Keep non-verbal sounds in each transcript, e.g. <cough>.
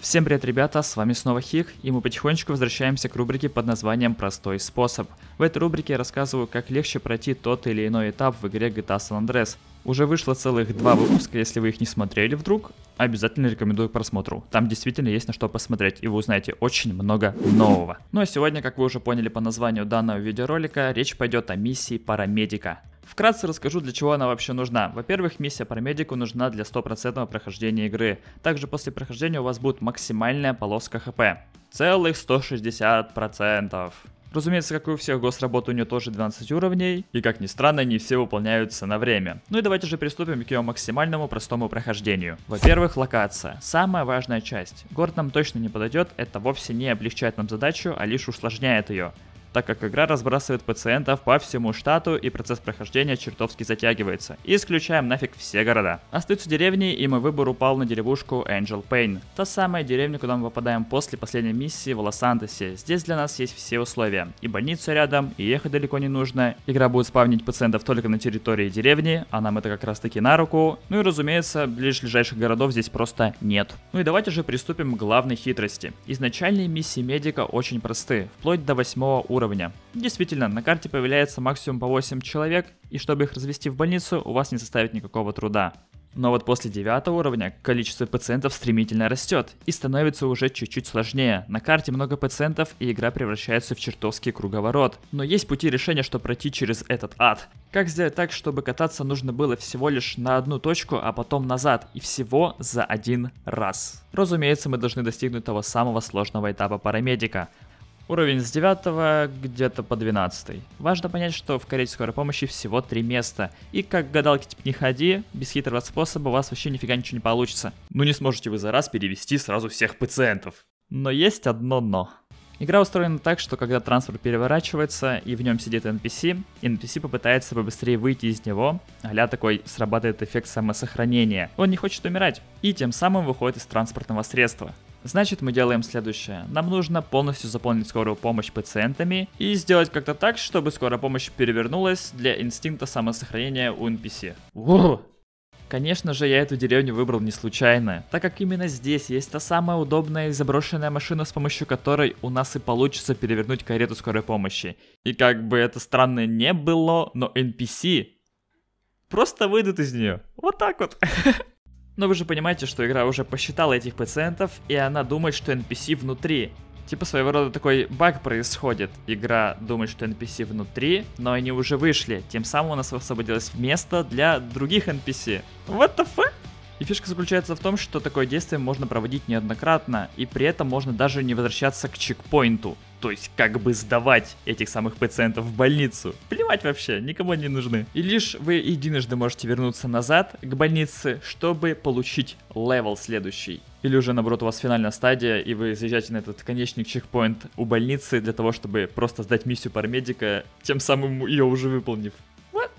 Всем привет, ребята, с вами снова Хик, и мы потихонечку возвращаемся к рубрике под названием «Простой способ». В этой рубрике я рассказываю, как легче пройти тот или иной этап в игре GTA San Andreas. Уже вышло целых два выпуска, если вы их не смотрели вдруг, обязательно рекомендую к просмотру. Там действительно есть на что посмотреть, и вы узнаете очень много нового. Ну а сегодня, как вы уже поняли по названию данного видеоролика, речь пойдет о миссии парамедика. Вкратце расскажу, для чего она вообще нужна. Во-первых, миссия парамедику нужна для стопроцентного прохождения игры. Также после прохождения у вас будет максимальная полоска хп. Целых 160%. Разумеется, как и у всех госработ, у нее тоже 12 уровней, и как ни странно, не все выполняются на время. Ну и давайте же приступим к ее максимальному простому прохождению. Во-первых, локация. Самая важная часть. Город нам точно не подойдет, это вовсе не облегчает нам задачу, а лишь усложняет ее так как игра разбрасывает пациентов по всему штату и процесс прохождения чертовски затягивается. Исключаем нафиг все города. Остаются деревни, и мой выбор упал на деревушку Angel Pain. Та самая деревня, куда мы попадаем после последней миссии в Лос-Антосе. Здесь для нас есть все условия. И больница рядом, и ехать далеко не нужно. Игра будет спавнить пациентов только на территории деревни, а нам это как раз таки на руку. Ну и разумеется, ближайших городов здесь просто нет. Ну и давайте же приступим к главной хитрости. Изначальные миссии медика очень просты, вплоть до 8 уровня уровня. Действительно, на карте появляется максимум по 8 человек, и чтобы их развести в больницу, у вас не составит никакого труда. Но вот после 9 уровня количество пациентов стремительно растет и становится уже чуть-чуть сложнее. На карте много пациентов и игра превращается в чертовский круговорот. Но есть пути решения, чтобы пройти через этот ад. Как сделать так, чтобы кататься нужно было всего лишь на одну точку, а потом назад, и всего за один раз? Разумеется, мы должны достигнуть того самого сложного этапа парамедика. Уровень с 9 где-то по 12. Важно понять, что в карете скорой помощи всего 3 места. И как гадалки типа не ходи, без хитрого способа у вас вообще нифига ничего не получится. Ну не сможете вы за раз перевести сразу всех пациентов. Но есть одно но. Игра устроена так, что когда транспорт переворачивается и в нем сидит NPC, NPC попытается побыстрее выйти из него, а такой срабатывает эффект самосохранения. Он не хочет умирать и тем самым выходит из транспортного средства. Значит, мы делаем следующее. Нам нужно полностью заполнить скорую помощь пациентами и сделать как-то так, чтобы скорая помощь перевернулась для инстинкта самосохранения у NPC. Конечно же, я эту деревню выбрал не случайно, так как именно здесь есть та самая удобная и заброшенная машина, с помощью которой у нас и получится перевернуть карету скорой помощи. И как бы это странно не было, но NPC просто выйдут из нее. Вот так вот. <laughs> Но вы же понимаете, что игра уже посчитала этих пациентов, и она думает, что NPC внутри. Типа своего рода такой баг происходит. Игра думает, что NPC внутри, но они уже вышли. Тем самым у нас освободилось место для других NPC. What the fuck? И фишка заключается в том, что такое действие можно проводить неоднократно, и при этом можно даже не возвращаться к чекпоинту. То есть как бы сдавать этих самых пациентов в больницу. Плевать вообще, никому не нужны. И лишь вы единожды можете вернуться назад к больнице, чтобы получить левел следующий. Или уже наоборот у вас финальная стадия, и вы заезжаете на этот конечный чекпоинт у больницы для того, чтобы просто сдать миссию парамедика, тем самым ее уже выполнив.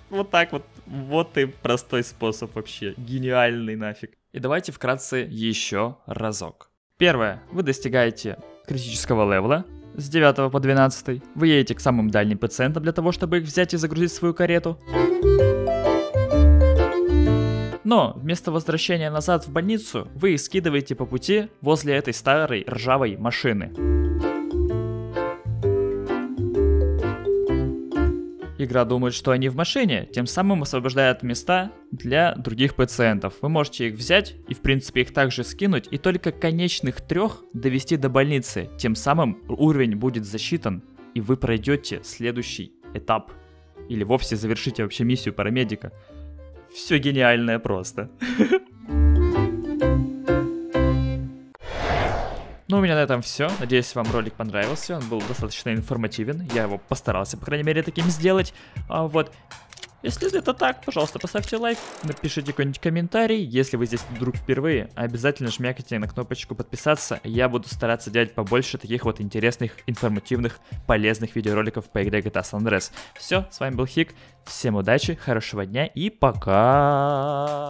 Вот, так вот. Вот и простой способ вообще. Гениальный нафиг. И давайте вкратце еще разок. Первое. Вы достигаете критического левела, с 9 по 12. Вы едете к самым дальним пациентам для того, чтобы их взять и загрузить в свою карету. Но вместо возвращения назад в больницу, вы их скидываете по пути возле этой старой ржавой машины. Игра думает, что они в машине, тем самым освобождает места для других пациентов. Вы можете их взять и в принципе их также скинуть и только конечных трех довести до больницы. Тем самым уровень будет засчитан и вы пройдете следующий этап. Или вовсе завершите вообще миссию парамедика. Все гениальное просто. <laughs> Ну, у меня на этом все. Надеюсь, вам ролик понравился. Он был достаточно информативен. Я его постарался, по крайней мере, таким сделать. А, вот. Если это так, пожалуйста, поставьте лайк, напишите какой-нибудь комментарий. Если вы здесь вдруг впервые, обязательно жмякайте на кнопочку подписаться. Я буду стараться делать побольше таких вот интересных, информативных, полезных видеороликов по игре GTA San Andreas. Все, с вами был Хик. Всем удачи, хорошего дня и пока!